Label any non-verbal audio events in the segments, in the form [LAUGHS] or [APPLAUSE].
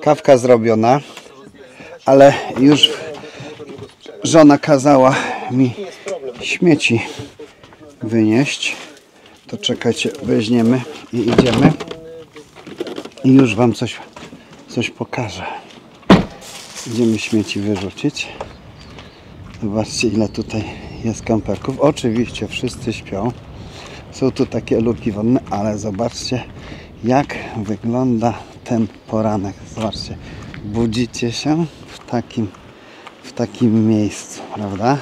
Kawka zrobiona, ale już żona kazała mi śmieci wynieść. To czekajcie, weźmiemy i idziemy. I już Wam coś, coś pokażę. Idziemy śmieci wyrzucić. Zobaczcie ile tutaj jest kamperków. Oczywiście wszyscy śpią. Są tu takie luki wodne, ale zobaczcie jak wygląda ten poranek. Zobaczcie, budzicie się w takim, w takim miejscu, prawda?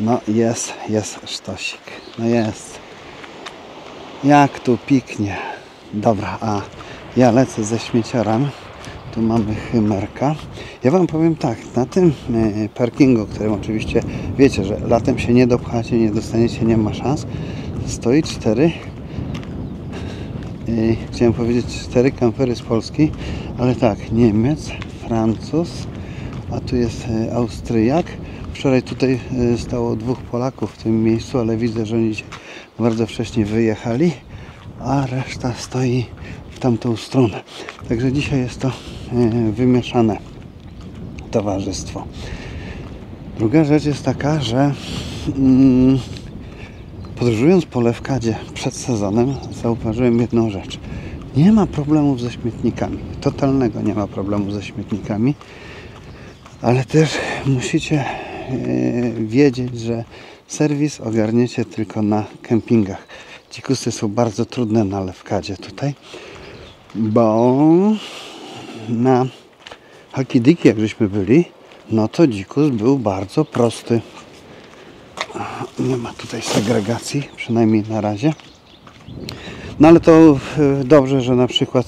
No jest, jest sztosik. No jest. Jak tu piknie. Dobra, a ja lecę ze śmieciarem. Tu mamy chymerka. Ja Wam powiem tak, na tym e, parkingu, którym oczywiście wiecie, że latem się nie dopchacie, nie dostaniecie, nie ma szans, stoi cztery chciałem powiedzieć cztery kampery z Polski, ale tak, Niemiec, Francuz, a tu jest e, Austriak. Wczoraj tutaj e, stało dwóch Polaków w tym miejscu, ale widzę, że oni bardzo wcześnie wyjechali, a reszta stoi w tamtą stronę. Także dzisiaj jest to wymieszane towarzystwo. Druga rzecz jest taka, że mm, podróżując po Lewkadzie przed sezonem zauważyłem jedną rzecz. Nie ma problemów ze śmietnikami. Totalnego nie ma problemu ze śmietnikami. Ale też musicie e, wiedzieć, że serwis ogarniecie tylko na kempingach. Dzikusy są bardzo trudne na Lewkadzie tutaj, bo na Halkidiki, jak żeśmy byli, no to dzikus był bardzo prosty. Nie ma tutaj segregacji, przynajmniej na razie. No ale to e, dobrze, że na przykład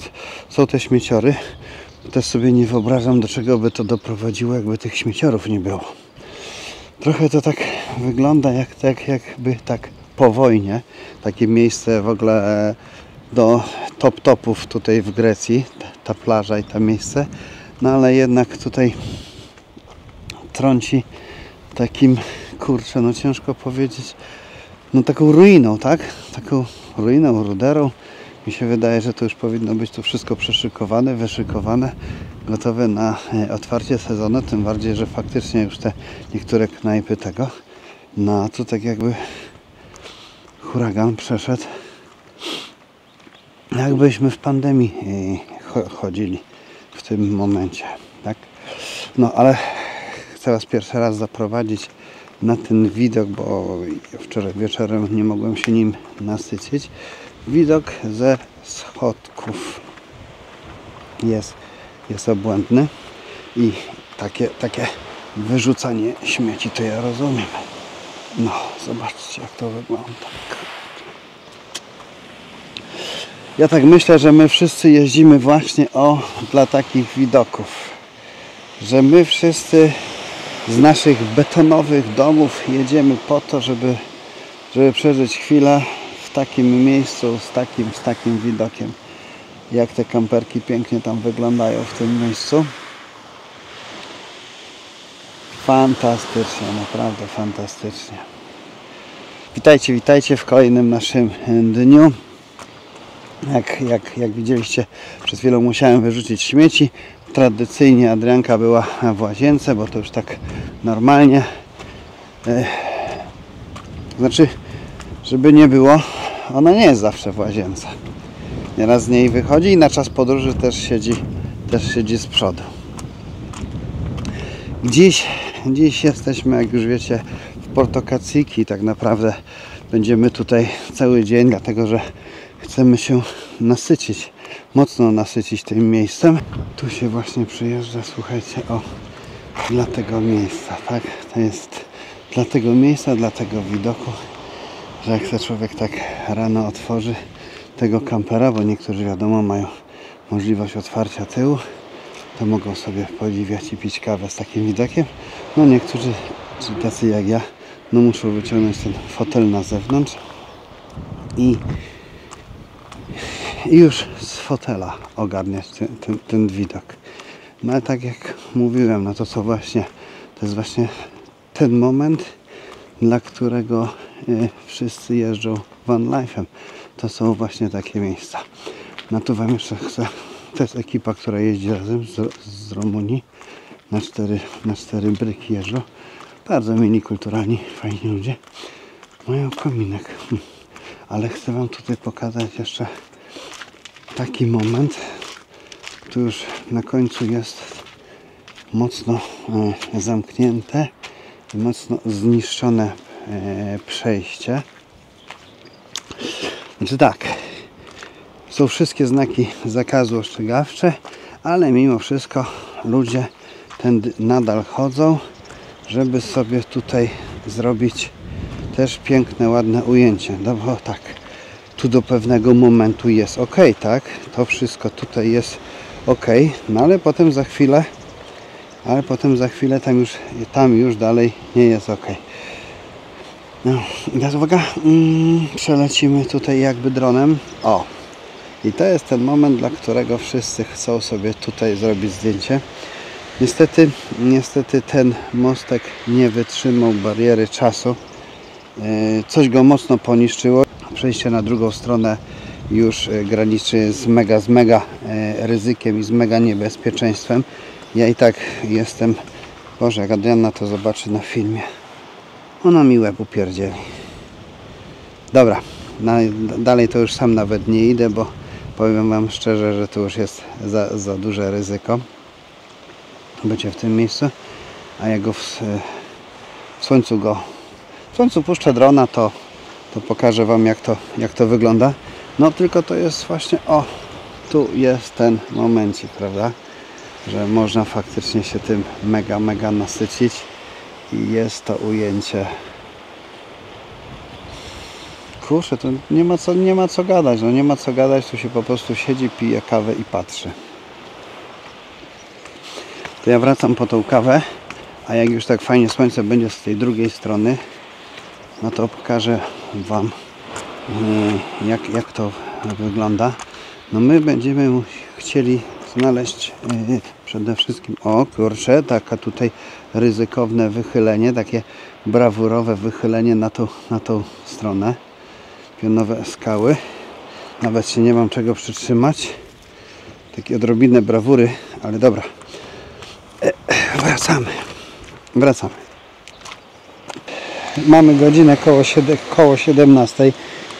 są te śmieciory. Też sobie nie wyobrażam, do czego by to doprowadziło, jakby tych śmieciorów nie było. Trochę to tak wygląda, jak, tak, jakby tak po wojnie. Takie miejsce w ogóle e, do top topów tutaj w Grecji, ta, ta plaża i to miejsce. No ale jednak tutaj trąci takim, kurczę, no ciężko powiedzieć, no taką ruiną, tak? Taką ruiną, ruderą. Mi się wydaje, że to już powinno być tu wszystko przeszykowane, wyszykowane, gotowe na e, otwarcie sezonu, tym bardziej, że faktycznie już te niektóre knajpy tego, no tu tak jakby huragan przeszedł, jakbyśmy w pandemii e, cho- chodzili w tym momencie, tak? No ale chcę Was pierwszy raz zaprowadzić na ten widok, bo wczoraj wieczorem nie mogłem się nim nasycić. Widok ze schodków jest, jest obłędny i takie, takie wyrzucanie śmieci to ja rozumiem. No, zobaczcie jak to wygląda. Ja tak myślę, że my wszyscy jeździmy właśnie o dla takich widoków. Że my wszyscy z naszych betonowych domów jedziemy po to, żeby, żeby przeżyć chwilę w takim miejscu, z takim, z takim widokiem. Jak te kamperki pięknie tam wyglądają w tym miejscu. Fantastycznie, naprawdę fantastycznie. Witajcie, witajcie w kolejnym naszym dniu. Jak, jak, jak widzieliście, przed chwilą musiałem wyrzucić śmieci. Tradycyjnie Adrianka była w łazience, bo to już tak normalnie. Znaczy, żeby nie było, ona nie jest zawsze w łazience. Nieraz z niej wychodzi i na czas podróży też siedzi, też siedzi z przodu. Dziś, dziś jesteśmy, jak już wiecie, w Porto Cacique. Tak naprawdę będziemy tutaj cały dzień, dlatego że chcemy się nasycić, mocno nasycić tym miejscem. Tu się właśnie przyjeżdża, słuchajcie, o dla tego miejsca, tak? To jest dla tego miejsca, dla tego widoku, że jak se człowiek tak rano otworzy tego kampera, bo niektórzy wiadomo mają możliwość otwarcia tyłu, to mogą sobie podziwiać i pić kawę z takim widokiem. No niektórzy, czy tacy jak ja, no muszą wyciągnąć ten fotel na zewnątrz i, i już z fotela ogarniać ten, ten, ten widok. No ale tak jak mówiłem, no to co właśnie, to jest właśnie ten moment, dla którego e, wszyscy jeżdżą van life'em. To są właśnie takie miejsca. No tu Wam jeszcze chcę To jest ekipa, która jeździ razem z, z Rumunii. Na cztery, na cztery bryki jeżdżą. Bardzo mili, kulturalni, fajni ludzie. Mają kominek. Hm. Ale chcę Wam tutaj pokazać jeszcze taki moment. Tu już na końcu jest mocno e, zamknięte mocno zniszczone e, przejście. Znaczy tak, są wszystkie znaki zakazu ostrzegawcze, ale mimo wszystko ludzie tędy nadal chodzą, żeby sobie tutaj zrobić też piękne, ładne ujęcie. No bo tak, tu do pewnego momentu jest ok, tak? To wszystko tutaj jest ok, no ale potem za chwilę, ale potem za chwilę tam już, tam już dalej nie jest ok. No, teraz uwaga, mm, przelecimy tutaj jakby dronem. O, i to jest ten moment, dla którego wszyscy chcą sobie tutaj zrobić zdjęcie. Niestety, niestety ten mostek nie wytrzymał bariery czasu. E, coś go mocno poniszczyło. Przejście na drugą stronę już e, graniczy z mega, z mega e, ryzykiem i z mega niebezpieczeństwem. Ja i tak jestem... Boże, jak Adrianna to zobaczy na filmie. Ona mi łeb upierdzieli. Dobra, na, dalej to już sam nawet nie idę, bo powiem Wam szczerze, że to już jest za, za duże ryzyko bycie w tym miejscu a jak go w, w słońcu go w słońcu puszczę drona to, to pokażę Wam jak to, jak to wygląda. No tylko to jest właśnie o tu jest ten momencik prawda? Że można faktycznie się tym mega mega nasycić. I jest to ujęcie. Kurczę, to nie ma co, nie ma co gadać, no nie ma co gadać, tu się po prostu siedzi, pije kawę i patrzy. To ja wracam po tą kawę, a jak już tak fajnie słońce będzie z tej drugiej strony, no to pokażę Wam e, jak, jak to wygląda. No my będziemy chcieli znaleźć e, przede wszystkim, o kurczę, taka tutaj ryzykowne wychylenie, takie brawurowe wychylenie na tą, na tą stronę pionowe skały. Nawet się nie mam czego przytrzymać. Takie odrobinę brawury, ale dobra. E, wracamy. Wracamy. Mamy godzinę koło, 7, koło 17.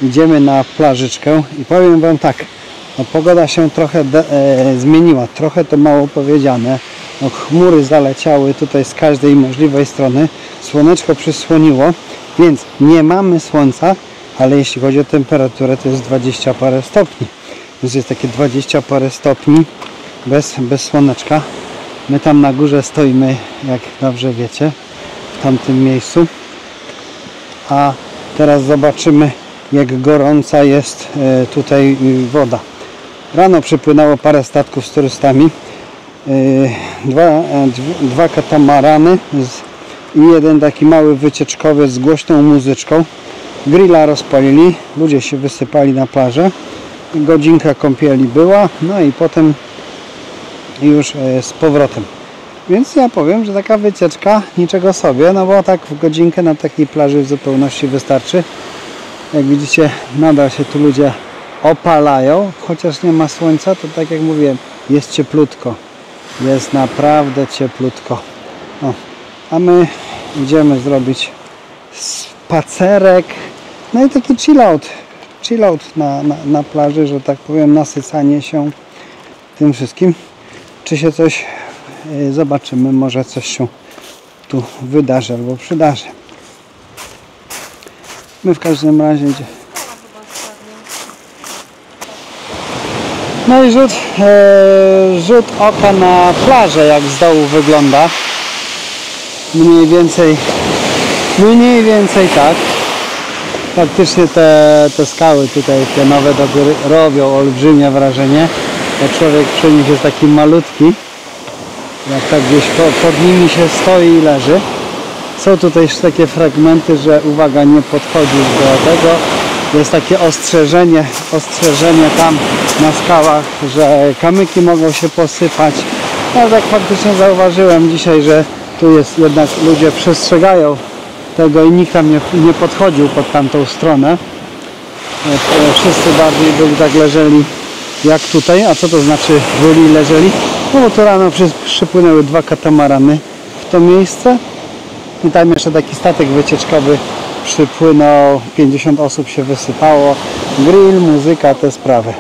Idziemy na plażyczkę i powiem Wam tak. No, pogoda się trochę e, zmieniła. Trochę to mało powiedziane. No, chmury zaleciały tutaj z każdej możliwej strony. Słoneczko przysłoniło, więc nie mamy słońca, ale jeśli chodzi o temperaturę to jest 20 parę stopni więc jest takie 20 parę stopni bez, bez słoneczka my tam na górze stoimy jak dobrze wiecie w tamtym miejscu a teraz zobaczymy jak gorąca jest e, tutaj woda. Rano przypłynęło parę statków z turystami. E, dwa, e, dwa katamarany i jeden taki mały wycieczkowy z głośną muzyczką. Grilla rozpalili, ludzie się wysypali na plażę, godzinka kąpieli była, no i potem już z powrotem. Więc ja powiem, że taka wycieczka niczego sobie, no bo tak w godzinkę na takiej plaży w zupełności wystarczy. Jak widzicie, nadal się tu ludzie opalają, chociaż nie ma słońca, to tak jak mówiłem, jest cieplutko. Jest naprawdę cieplutko. O, a my idziemy zrobić spacerek no i taki chill out, chill out na, na, na plaży, że tak powiem, nasycanie się tym wszystkim. Czy się coś, zobaczymy, może coś się tu wydarzy albo przydarzy. My w każdym razie No i rzut, e, rzut oka na plażę, jak z dołu wygląda. Mniej więcej, mniej więcej tak faktycznie te, te skały tutaj, te nowe doby robią olbrzymie wrażenie. A człowiek przy nich jest taki malutki. Jak tak gdzieś po, pod nimi się stoi i leży. Są tutaj takie fragmenty, że uwaga, nie podchodzisz do tego. Jest takie ostrzeżenie, ostrzeżenie tam na skałach, że kamyki mogą się posypać. No tak faktycznie zauważyłem dzisiaj, że tu jest jednak ludzie przestrzegają tego i nikt tam nie, nie podchodził pod tamtą stronę. E, wszyscy bardziej byli tak leżeli, jak tutaj. A co to znaczy byli, leżeli? No to rano przy, przypłynęły dwa katamarany w to miejsce. I tam jeszcze taki statek wycieczkowy przypłynął, 50 osób się wysypało. Grill, muzyka, te sprawy.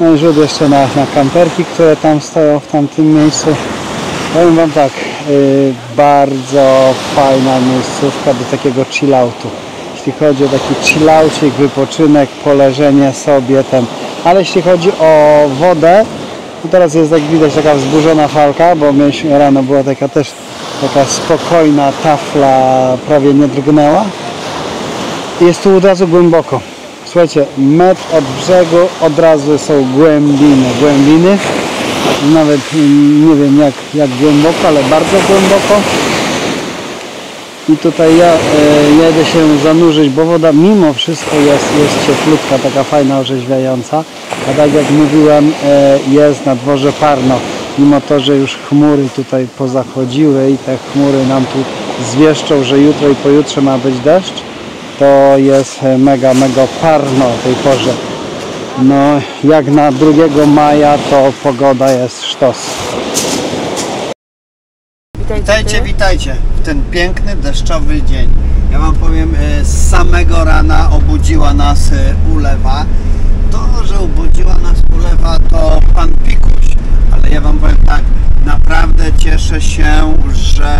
No i rzut jeszcze na, na kamperki, które tam stoją w tamtym miejscu. Powiem Wam tak, yy, bardzo fajna miejscówka do takiego chilloutu. Jeśli chodzi o taki chillaucik, wypoczynek, poleżenie sobie ten. Ale jeśli chodzi o wodę, teraz jest jak widać taka wzburzona falka, bo mieliśmy rano była taka też taka spokojna tafla, prawie nie drgnęła. Jest tu od razu głęboko. Słuchajcie, metr od brzegu od razu są głębiny. Głębiny, nawet mm, nie wiem jak, jak głęboko, ale bardzo głęboko. I tutaj ja e, jedę się zanurzyć, bo woda mimo wszystko jest, jest cieplutka, taka fajna, orzeźwiająca. A tak jak mówiłem, e, jest na dworze parno. Mimo to, że już chmury tutaj pozachodziły i te chmury nam tu zwieszczą, że jutro i pojutrze ma być deszcz, to jest mega, mega parno o tej porze. No, jak na 2 maja to pogoda jest sztos. Witajcie. Witajcie, witajcie w ten piękny, deszczowy dzień. Ja Wam powiem, e, z samego rana obudziła nas e, ulewa. To, że obudziła nas ulewa, to Pan Pikuś. Ale ja Wam powiem tak, naprawdę cieszę się, że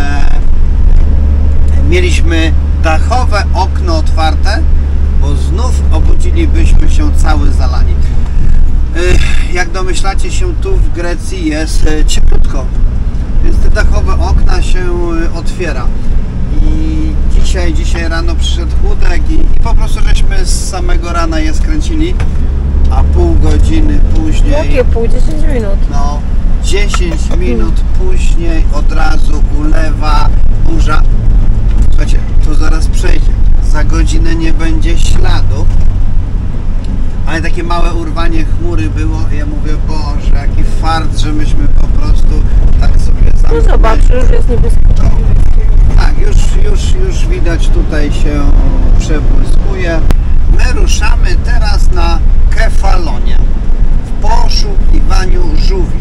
mieliśmy dachowe okno otwarte, bo znów obudzilibyśmy się cały zalani. E, Jak domyślacie się, tu w Grecji jest e, cieplutko więc te dachowe okna się y, otwiera. I dzisiaj, dzisiaj rano przyszedł chłodek i, i po prostu żeśmy z samego rana je skręcili, a pół godziny później, Jakie pół? 10 minut. no 10 minut później od razu ulewa, burza. Słuchajcie, to zaraz przejdzie. Za godzinę nie będzie śladu. Ale takie małe urwanie chmury było i ja mówię, Boże, jaki fart, że myśmy po prostu tak sobie No zamknęli. zobacz, już jest niebezpieczne. Tak, już, już, już widać tutaj się przebłyskuje. My ruszamy teraz na Kefalonie w poszukiwaniu żółwi.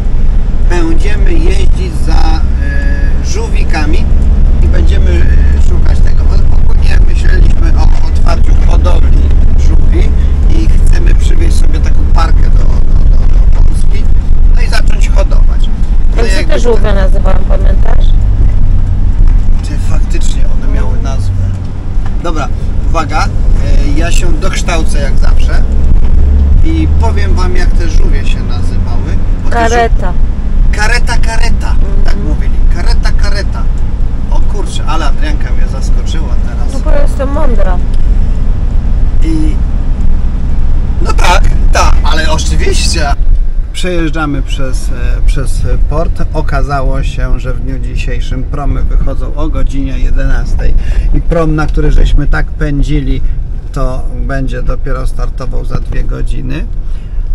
Będziemy jeździć za e, żółwikami i będziemy e, szukać tego. Ogólnie myśleliśmy o otwarciu hodowli żółwi i chcemy przywieźć sobie taką parkę do, do, do, do Polski no i zacząć hodować. Jak Ale się te żółwie nazywają, pamiętasz? Ty faktycznie one miały nazwę. Dobra, uwaga, e, ja się dokształcę jak zawsze i powiem wam jak te żółwie się nazywały. Kareta. Kareta, kareta, tak mówili. Kareta, kareta. O kurczę, ale Adrianka mnie zaskoczyła No teraz. bo jestem mądra. I no tak, tak, ale oczywiście. Przejeżdżamy przez, e, przez port. Okazało się, że w dniu dzisiejszym promy wychodzą o godzinie 11 i prom, na który żeśmy tak pędzili, to będzie dopiero startował za dwie godziny.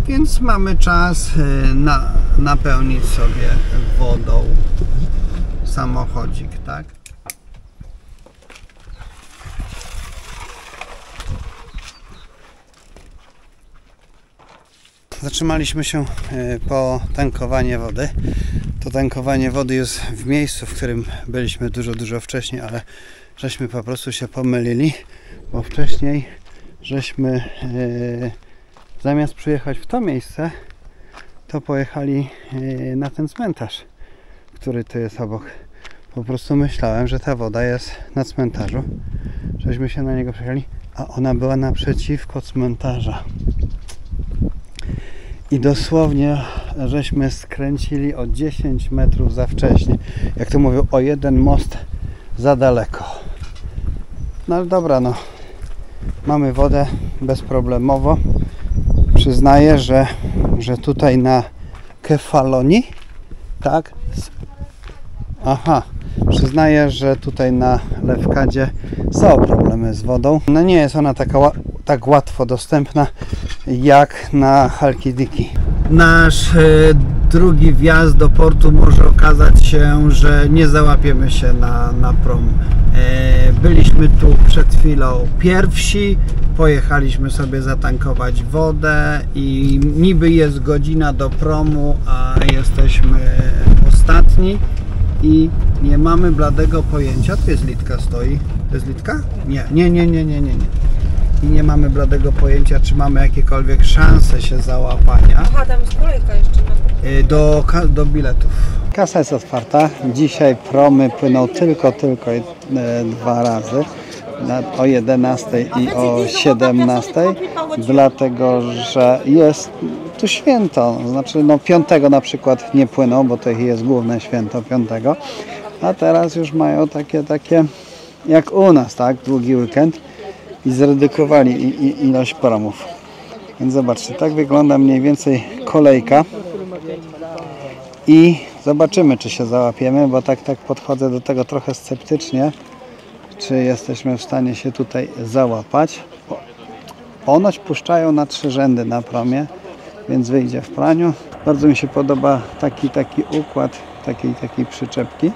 Więc mamy czas e, na, napełnić sobie wodą samochodzik, tak? Zatrzymaliśmy się e, po tankowanie wody. To tankowanie wody jest w miejscu, w którym byliśmy dużo, dużo wcześniej, ale żeśmy po prostu się pomylili, bo wcześniej żeśmy e, zamiast przyjechać w to miejsce, to pojechali e, na ten cmentarz, który tu jest obok. Po prostu myślałem, że ta woda jest na cmentarzu, żeśmy się na niego przyjechali, a ona była naprzeciwko cmentarza. I dosłownie żeśmy skręcili o 10 metrów za wcześnie. Jak to mówią, o jeden most za daleko. No ale dobra, no. Mamy wodę bezproblemowo. Przyznaję, że, że tutaj na Kefalonii, tak? Aha, przyznaję, że tutaj na Lewkadzie są problemy z wodą. No nie jest ona taka, tak łatwo dostępna jak na Halkidiki. Nasz e, drugi wjazd do portu może okazać się, że nie załapiemy się na, na prom. E, byliśmy tu przed chwilą pierwsi, pojechaliśmy sobie zatankować wodę i niby jest godzina do promu, a jesteśmy ostatni i nie mamy bladego pojęcia. Tu jest litka stoi. To jest litka? Nie, nie, nie, nie, nie, nie. nie. I nie mamy bladego pojęcia, czy mamy jakiekolwiek szanse się załapania Aha, tam jest kolejka jeszcze na y, do, do biletów. Kasa jest otwarta. Dzisiaj promy płyną tylko, tylko e, dwa razy. O 11 i o 17, dlatego że jest tu święto. Znaczy, no piątego na przykład nie płyną, bo to jest główne święto piątego, a teraz już mają takie, takie jak u nas, tak? Długi weekend i zredukowali ilość promów. Więc zobaczcie, tak wygląda mniej więcej kolejka i zobaczymy, czy się załapiemy, bo tak, tak podchodzę do tego trochę sceptycznie, czy jesteśmy w stanie się tutaj załapać. Ponoć puszczają na trzy rzędy na promie, więc wyjdzie w praniu. Bardzo mi się podoba taki, taki układ takiej, takiej przyczepki.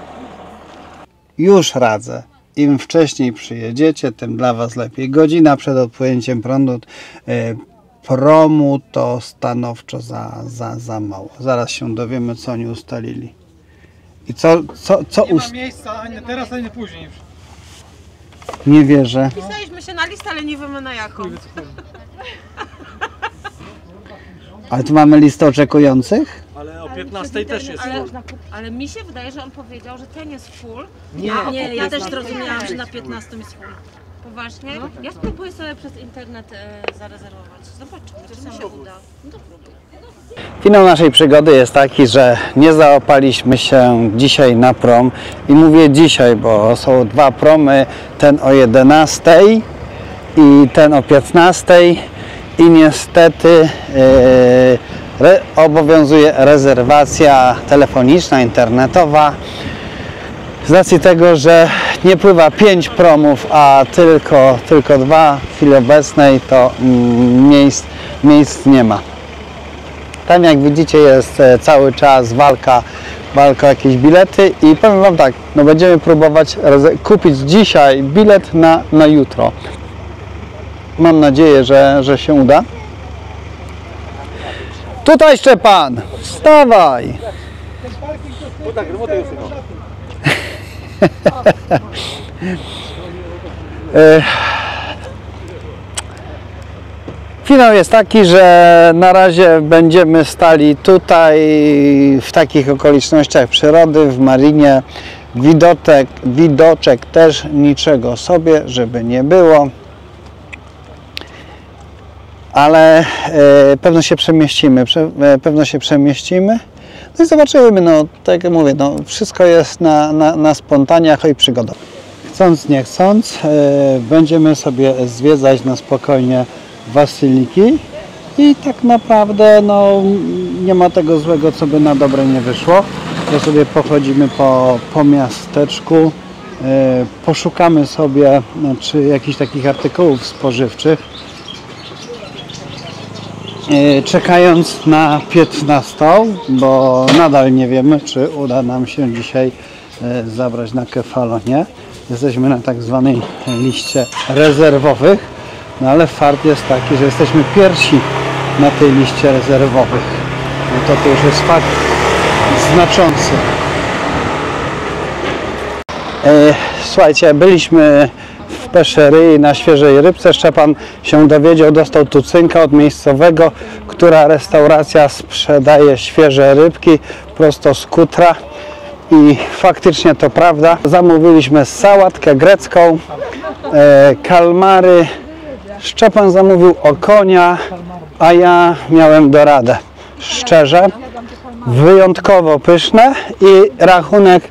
Już radzę. Im wcześniej przyjedziecie, tym dla Was lepiej. Godzina przed odpłynięciem prądu e, promu to stanowczo za, za, za mało. Zaraz się dowiemy, co oni ustalili. I co, co, co Nie ma ust... miejsca ani teraz, ani później. Nie wierzę. Pisaliśmy się na listę, ale nie wiemy na jaką. Ale tu mamy listę oczekujących? Ale o 15 też jest. Ale, ale mi się wydaje, że on powiedział, że ten jest full. Nie, A, nie ja też 15 zrozumiałam, że na 15 jest full. Poważnie? Ja spróbuję sobie przez internet e, zarezerwować. Zobaczymy, czy mi się uda. No to próbuj. Finał naszej przygody jest taki, że nie załapaliśmy się dzisiaj na prom i mówię dzisiaj, bo są dwa promy, ten o 11 i ten o 15 i niestety e, re, obowiązuje rezerwacja telefoniczna, internetowa z racji tego, że nie pływa 5 promów, a tylko, tylko dwa w chwili obecnej, to mm, miejsc, miejsc nie ma. Tam jak widzicie jest e, cały czas walka, walka o jakieś bilety i powiem Wam tak, no będziemy próbować kupić dzisiaj bilet na, na jutro. Mam nadzieję, że, że się uda. Tutaj Szczepan, wstawaj! [LAUGHS] E, Finał jest taki, że na razie będziemy stali tutaj w takich okolicznościach przyrody, w marinie. Widoczek, widoczek też niczego sobie, żeby nie było. Ale e, pewno się przemieścimy, prze, e, pewno się przemieścimy. No i zobaczymy, no tak jak mówię, no, wszystko jest na, na, na spontaniach i przygodą. Chcąc, nie chcąc, e, będziemy sobie zwiedzać na spokojnie Wasyliki i tak naprawdę no, nie ma tego złego, co by na dobre nie wyszło. To sobie pochodzimy po, po miasteczku, poszukamy sobie znaczy, jakichś takich artykułów spożywczych, czekając na 15, bo nadal nie wiemy, czy uda nam się dzisiaj e, zabrać na kefalonie. Jesteśmy na tak zwanej liście rezerwowych. No ale fakt jest taki, że jesteśmy pierwsi na tej liście rezerwowych. No to, to już jest fakt znaczący. E, słuchajcie, byliśmy w Peszery na świeżej rybce. Szczepan się dowiedział, dostał tu cynka od miejscowego, która restauracja sprzedaje świeże rybki prosto z kutra. I faktycznie to prawda. Zamówiliśmy sałatkę grecką, e, kalmary, Szczepan zamówił okonia, a ja miałem doradę. Szczerze, wyjątkowo pyszne i rachunek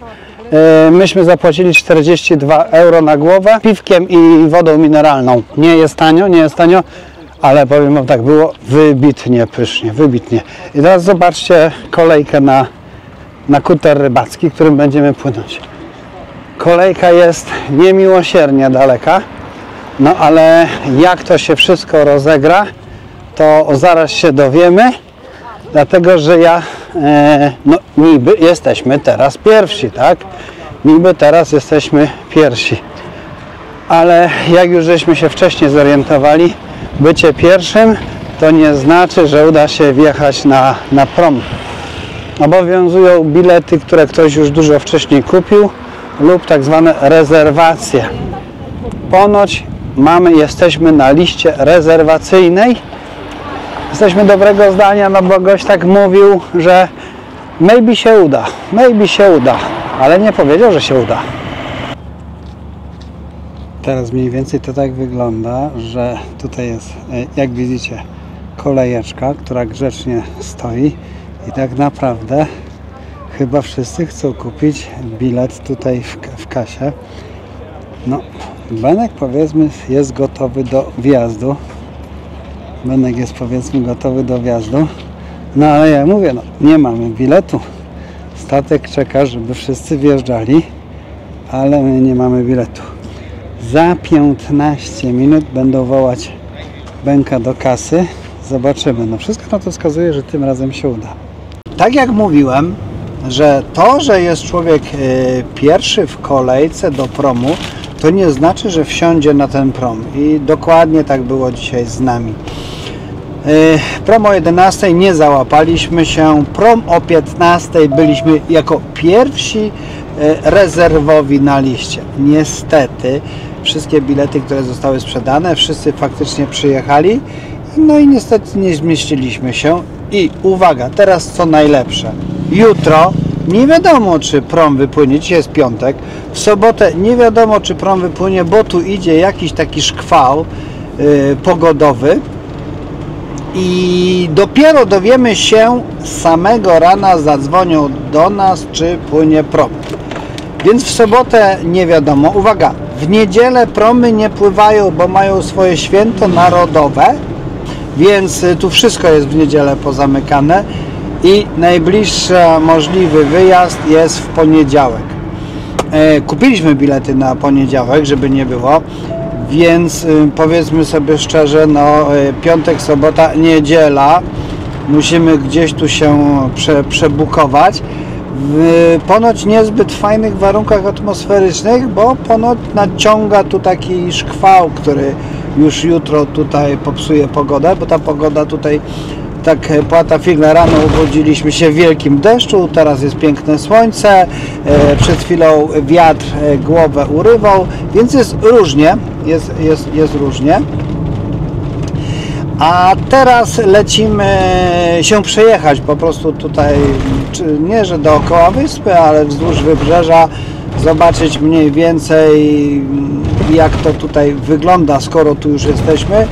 myśmy zapłacili 42 euro na głowę piwkiem i wodą mineralną. Nie jest tanio, nie jest tanio, ale powiem wam tak, było wybitnie pysznie, wybitnie. I teraz zobaczcie kolejkę na, na kuter rybacki, którym będziemy płynąć. Kolejka jest niemiłosiernie daleka. No ale jak to się wszystko rozegra, to zaraz się dowiemy, dlatego że ja e, no niby jesteśmy teraz pierwsi, tak? Niby teraz jesteśmy pierwsi. Ale jak już żeśmy się wcześniej zorientowali, bycie pierwszym to nie znaczy, że uda się wjechać na, na prom. Obowiązują bilety, które ktoś już dużo wcześniej kupił lub tak zwane rezerwacje. Ponoć mamy, jesteśmy na liście rezerwacyjnej. Jesteśmy dobrego zdania, no bo gość tak mówił, że maybe się uda, maybe się uda, ale nie powiedział, że się uda. Teraz mniej więcej to tak wygląda, że tutaj jest, e, jak widzicie, kolejeczka, która grzecznie stoi i tak naprawdę chyba wszyscy chcą kupić bilet tutaj w, w kasie. No, Benek powiedzmy jest gotowy do wjazdu. Benek jest powiedzmy gotowy do wjazdu. No ale ja mówię, no, nie mamy biletu. Statek czeka, żeby wszyscy wjeżdżali, ale my nie mamy biletu. Za 15 minut będą wołać Benka do kasy. Zobaczymy. No wszystko na to wskazuje, że tym razem się uda. Tak jak mówiłem, że to, że jest człowiek e, pierwszy w kolejce do promu, to nie znaczy, że wsiądzie na ten prom. I dokładnie tak było dzisiaj z nami. E, Prom o 11 nie załapaliśmy się, prom o 15 byliśmy jako pierwsi e, rezerwowi na liście. Niestety wszystkie bilety, które zostały sprzedane, wszyscy faktycznie przyjechali, no i niestety nie zmieściliśmy się. I uwaga, teraz co najlepsze. Jutro nie wiadomo, czy prom wypłynie, dzisiaj jest piątek, w sobotę nie wiadomo, czy prom wypłynie, bo tu idzie jakiś taki szkwał yy, pogodowy, i dopiero dowiemy się samego rana zadzwonią do nas, czy płynie prom. Więc w sobotę nie wiadomo. Uwaga, w niedzielę promy nie pływają, bo mają swoje święto narodowe, więc y, tu wszystko jest w niedzielę pozamykane i najbliższy możliwy wyjazd jest w poniedziałek. E, Kupiliśmy bilety na poniedziałek, żeby nie było, więc y, powiedzmy sobie szczerze, no y, piątek, sobota, niedziela musimy gdzieś tu się prze, przebukować w ponoć niezbyt fajnych warunkach atmosferycznych, bo ponoć naciąga tu taki szkwał, który już jutro tutaj popsuje pogodę, bo ta pogoda tutaj tak e, płata figle rano ubudziliśmy się w wielkim deszczu, teraz jest piękne słońce, e, przed chwilą wiatr e, głowę urywał, więc jest różnie, jest, jest, jest różnie. A teraz lecimy się przejechać po prostu tutaj, nie że dookoła wyspy, ale wzdłuż wybrzeża, zobaczyć mniej więcej jak to tutaj wygląda, skoro tu już jesteśmy.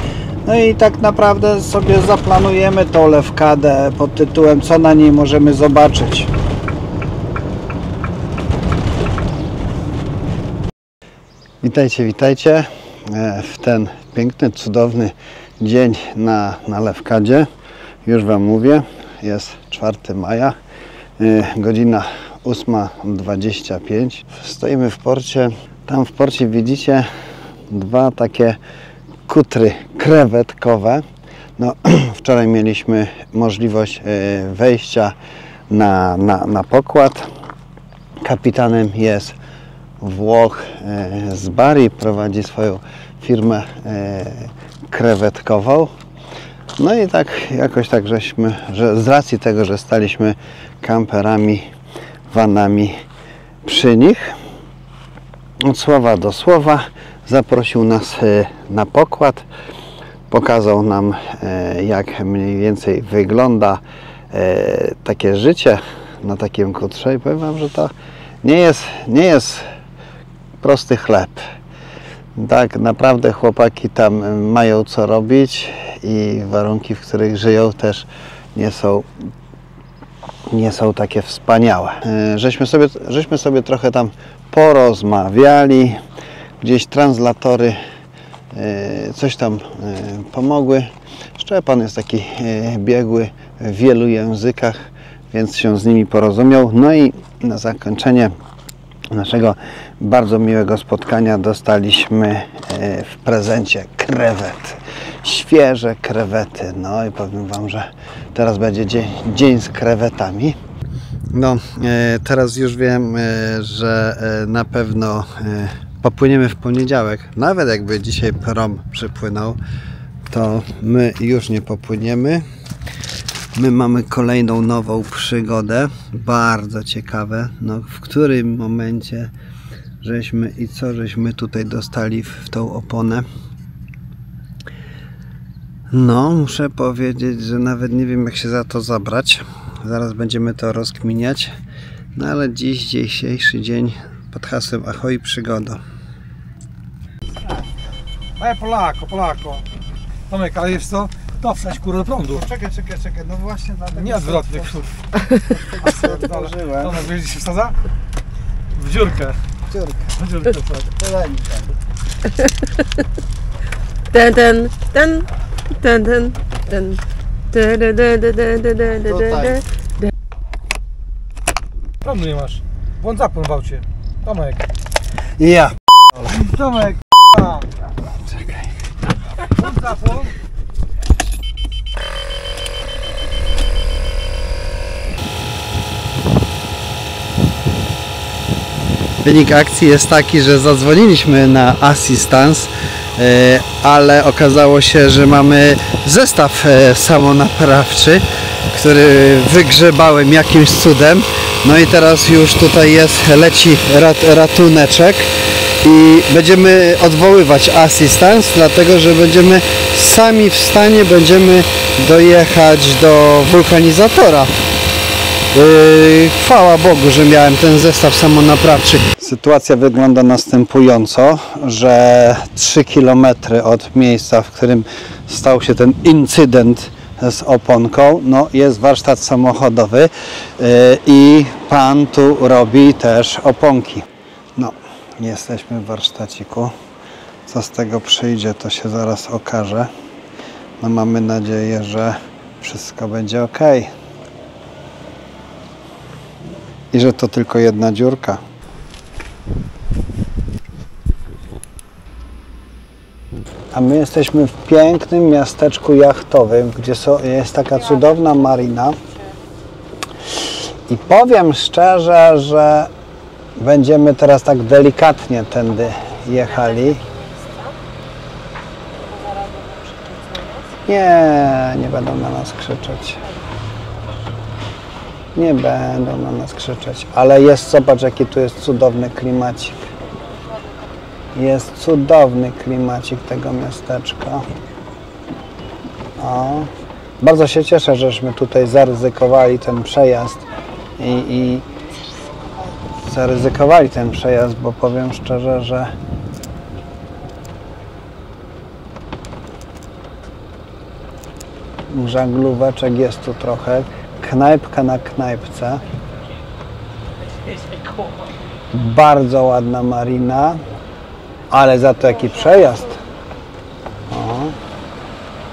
No i tak naprawdę sobie zaplanujemy tą lewkadę pod tytułem co na niej możemy zobaczyć. Witajcie, witajcie e, w ten piękny, cudowny dzień na, na Lewkadzie. Już Wam mówię, jest 4 maja, e, godzina 8.25. Stoimy w porcie. Tam w porcie widzicie dwa takie kutry krewetkowe. No, [CLEARS THROAT] wczoraj mieliśmy możliwość e, wejścia na, na, na pokład. Kapitanem jest Włoch e, z Bari, prowadzi swoją firmę e, krewetkową. No i tak jakoś tak żeśmy, że z racji tego, że staliśmy kamperami, vanami przy nich, od słowa do słowa zaprosił nas na pokład, pokazał nam e, jak mniej więcej wygląda e, takie życie na takim kutrze i powiem Wam, że to nie jest, nie jest prosty chleb. Tak naprawdę chłopaki tam mają co robić i warunki, w których żyją też nie są nie są takie wspaniałe. E, Żeśmy sobie, żeśmy sobie trochę tam porozmawiali, gdzieś translatory coś tam e, pomogły. Szczepan jest taki e, biegły w wielu językach, więc się z nimi porozumiał. No i na zakończenie naszego bardzo miłego spotkania dostaliśmy e, w prezencie krewety. Świeże krewety. No i powiem Wam, że teraz będzie dzień, dzień z krewetami. No, e, teraz już wiem, e, że e, na pewno e, popłyniemy w poniedziałek. Nawet jakby dzisiaj prom przypłynął, to my już nie popłyniemy. My mamy kolejną nową przygodę, bardzo ciekawe, no w którym momencie żeśmy i co żeśmy tutaj dostali w, w tą oponę. No, muszę powiedzieć, że nawet nie wiem jak się za to zabrać. Zaraz będziemy to rozkminiać. No ale dziś, dzisiejszy dzień pod hasłem Ahoj Przygoda. Ej, Polako, Polako. Tomek, ale jest co? To wstać kurę do prądu. Czekaj, czekaj, czekaj, no właśnie dlatego... Nie odwrotnie, [LAUGHS] kur. otworzyłem. Tomek, wiesz gdzie się wsadza? W dziurkę. Dziurkę. W dziurkę mi tam. Ten, ten, ten, ten, ten, ten. Prądu nie masz. Błąd zapłon w aucie. Tomek. Ja Tomek. Czekaj. Zapłon. Wynik akcji jest taki, że zadzwoniliśmy na assistance, e, ale okazało się, że mamy zestaw e, samonaprawczy, który wygrzebałem jakimś cudem. No i teraz już tutaj jest, leci rat, ratuneczek i będziemy odwoływać assistance, dlatego że będziemy sami w stanie będziemy dojechać do wulkanizatora. Yy, Chwała Bogu, że miałem ten zestaw samonaprawczy. Sytuacja wygląda następująco, że 3 km od miejsca, w którym stał się ten incydent z oponką, no jest warsztat samochodowy yy, i pan tu robi też oponki. No, jesteśmy w warsztaciku. Co z tego przyjdzie, to się zaraz okaże. No mamy nadzieję, że wszystko będzie ok. I że to tylko jedna dziurka. A my jesteśmy w pięknym miasteczku jachtowym, gdzie jest taka cudowna marina. I powiem szczerze, że będziemy teraz tak delikatnie tędy jechali. Nie, nie będą na nas krzyczeć. Nie będą na nas krzyczeć, ale jest, zobacz jaki tu jest cudowny klimacik. Jest cudowny klimacik tego miasteczka. O. Bardzo się cieszę, żeśmy tutaj zaryzykowali ten przejazd i, i zaryzykowali ten przejazd, bo powiem szczerze, że żaglóweczek jest tu trochę. Knajpka na knajpce. Bardzo ładna marina, ale za to jaki przejazd. O.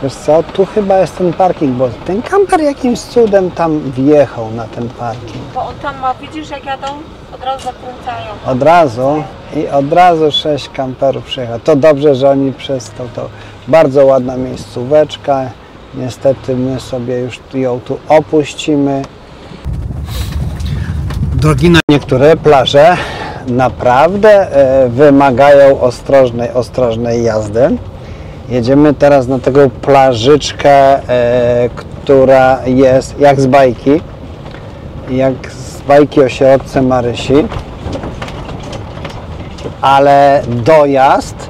Wiesz co, tu chyba jest ten parking, bo ten kamper jakimś cudem tam wjechał na ten parking. Bo on tam ma, widzisz jak jadą? Od razu zakręcają. Od razu i od razu sześć kamperów przyjechało. To dobrze, że oni przez to, to bardzo ładna miejscóweczka. Niestety my sobie już ją tu opuścimy. Drogi na niektóre plaże naprawdę e, wymagają ostrożnej, ostrożnej jazdy. Jedziemy teraz na taką plażyczkę, e, która jest jak z bajki, jak z bajki o sierotce Marysi, ale dojazd,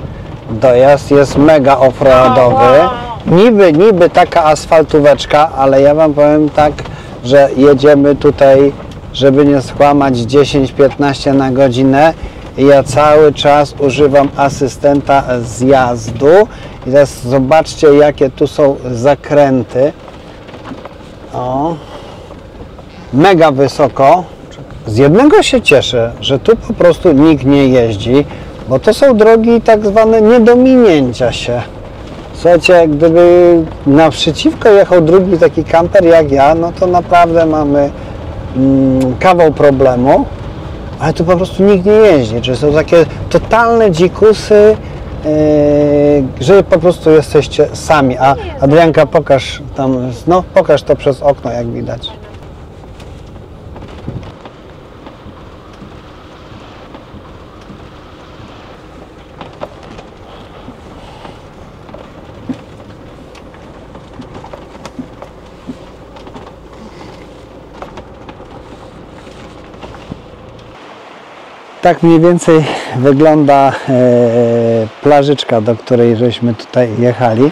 dojazd jest mega offroadowy. Niby, niby taka asfaltóweczka, ale ja Wam powiem tak, że jedziemy tutaj, żeby nie skłamać 10-15 na godzinę ja cały czas używam asystenta zjazdu i teraz zobaczcie jakie tu są zakręty. O, mega wysoko. Z jednego się cieszę, że tu po prostu nikt nie jeździ, bo to są drogi tak zwane nie do minięcia się. Słuchajcie, gdyby naprzeciwko jechał drugi taki kamper jak ja, no to naprawdę mamy kawał problemu. ale tu po prostu nikt nie jeździ. Czy są takie totalne dzikusy, yy, że po prostu jesteście sami. A Adrianka, pokaż tam, no pokaż to przez okno, jak widać. Tak mniej więcej wygląda e, plażyczka, do której żeśmy tutaj jechali.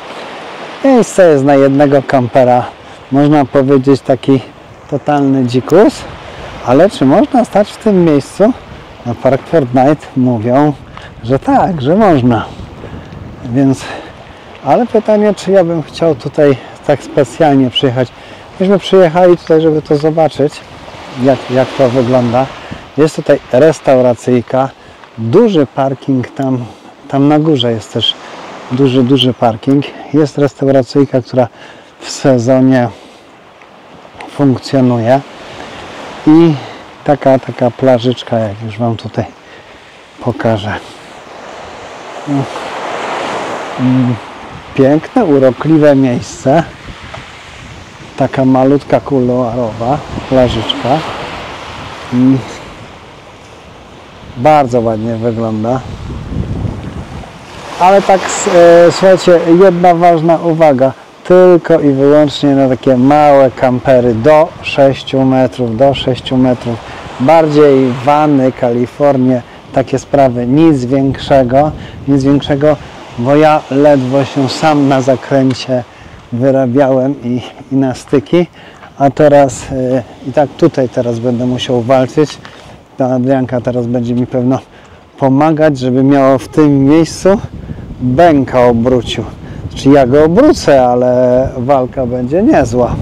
Miejsce jest na jednego kampera. Można powiedzieć taki totalny dzikus. Ale czy można stać w tym miejscu? Na Park Fortnite mówią, że tak, że można. Więc, ale pytanie, czy ja bym chciał tutaj tak specjalnie przyjechać. Myśmy przyjechali tutaj, żeby to zobaczyć, jak, jak to wygląda. Jest tutaj restauracyjka, duży parking tam, tam na górze jest też duży, duży parking. Jest restauracyjka, która w sezonie funkcjonuje i taka, taka plażyczka, jak już Wam tutaj pokażę. Mm, Piękne, urokliwe miejsce. Taka malutka kuluarowa plażyczka. Bardzo ładnie wygląda. Ale tak, e, słuchajcie, jedna ważna uwaga. Tylko i wyłącznie na takie małe kampery do 6 metrów, do 6 metrów. Bardziej wany, Kalifornie, takie sprawy. Nic większego, nic większego, bo ja ledwo się sam na zakręcie wyrabiałem i, i na styki. A teraz e, i tak tutaj teraz będę musiał walczyć. Ta Adrianka teraz będzie mi pewno pomagać, żeby miało w tym miejscu bęka obrócił. Czy ja go obrócę, ale walka będzie niezła.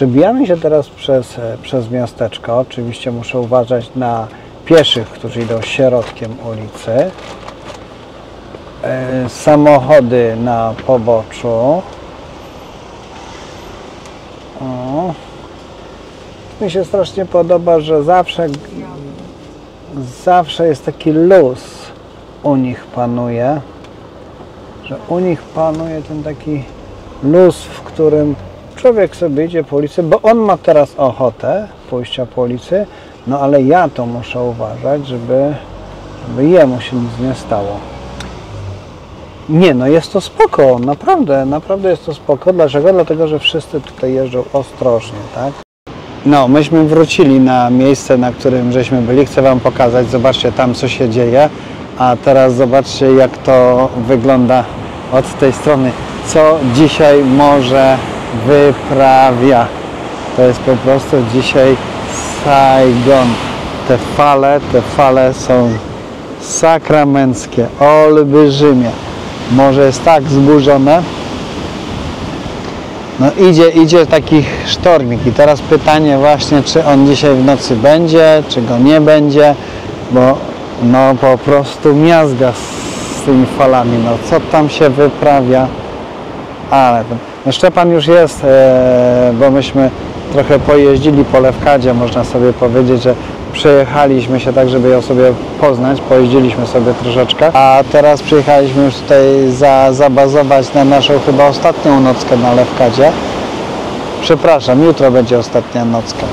Przebijamy się teraz przez, e, przez miasteczko. Oczywiście muszę uważać na pieszych, którzy idą środkiem ulicy. E, Samochody na poboczu. O. Mi się strasznie podoba, że zawsze, zawsze jest taki luz u nich panuje. Że u nich panuje ten taki luz, w którym człowiek sobie idzie po ulicy, bo on ma teraz ochotę pójścia po ulicy, no ale ja to muszę uważać, żeby, żeby jemu się nic nie stało. Nie, no jest to spoko, naprawdę, naprawdę jest to spoko. Dlaczego? Dlatego, że wszyscy tutaj jeżdżą ostrożnie, tak? No, myśmy wrócili na miejsce, na którym żeśmy byli. Chcę Wam pokazać, zobaczcie tam, co się dzieje. A teraz zobaczcie, jak to wygląda od tej strony. Co dzisiaj morze wyprawia. To jest po prostu dzisiaj Saigon. Te fale, te fale są sakramenckie, olbrzymie. Morze jest tak zburzone. No idzie, idzie taki sztormik i teraz pytanie właśnie, czy on dzisiaj w nocy będzie, czy go nie będzie, bo no po prostu miazga z tymi falami, no co tam się wyprawia, ale to, no Szczepan już jest, e, bo myśmy trochę pojeździli po Lewkadzie, można sobie powiedzieć, że przejechaliśmy się tak, żeby ją sobie poznać, pojeździliśmy sobie troszeczkę, a teraz przyjechaliśmy już tutaj za, zabazować na naszą chyba ostatnią nockę na Lewkadzie. Przepraszam, jutro będzie ostatnia nocka.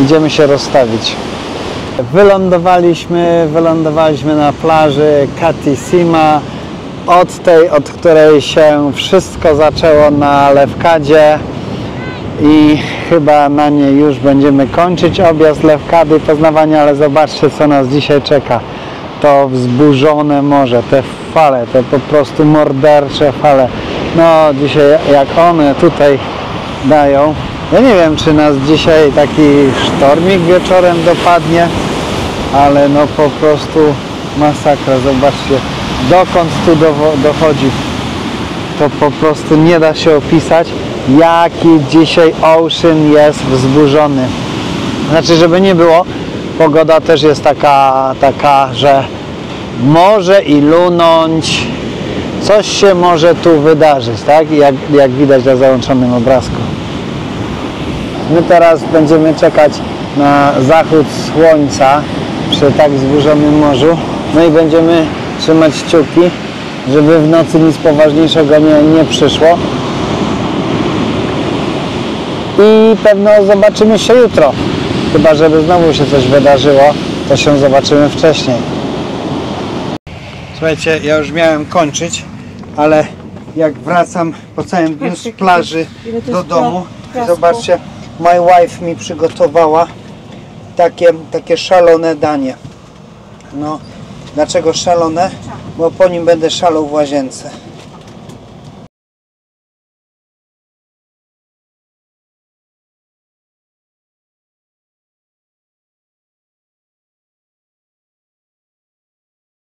Idziemy się rozstawić. Wylądowaliśmy, wylądowaliśmy na plaży Katisima, od tej, od której się wszystko zaczęło na Lewkadzie i chyba na niej już będziemy kończyć objazd Lewkady i poznawania, ale zobaczcie co nas dzisiaj czeka. To wzburzone morze, te fale, te po prostu mordercze fale. No dzisiaj jak one tutaj dają. Ja nie wiem czy nas dzisiaj taki sztormik wieczorem dopadnie, ale no po prostu masakra. Zobaczcie dokąd tu dochodzi. To po prostu nie da się opisać. jaki dzisiaj ocean jest wzburzony. Znaczy, żeby nie było, pogoda też jest taka, taka że może i lunąć, coś się może tu wydarzyć, tak? Jak, jak widać na załączonym obrazku. My teraz będziemy czekać na zachód słońca przy tak wzburzonym morzu. No i będziemy trzymać kciuki, żeby w nocy nic poważniejszego nie, nie przyszło. I pewno zobaczymy się jutro. Chyba, żeby znowu się coś wydarzyło, to się zobaczymy wcześniej. Słuchajcie, ja już miałem kończyć, ale jak wracam po całym dniu z plaży do domu, zobaczcie, my wife mi przygotowała takie, takie szalone danie. No, dlaczego szalone? Bo po nim będę szalał w łazience.